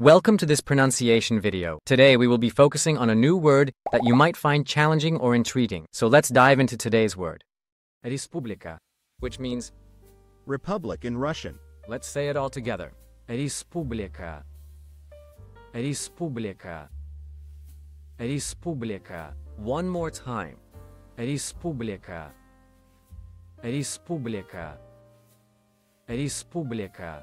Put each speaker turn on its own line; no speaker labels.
Welcome to this pronunciation video. Today we will be focusing on a new word that you might find challenging or intriguing. So let's dive into today's word. Respublika, which means,
Republic in Russian.
let's say it all together. Respublika. Respublika. Respublika. One more time. Respublika. Respublika. Respublika.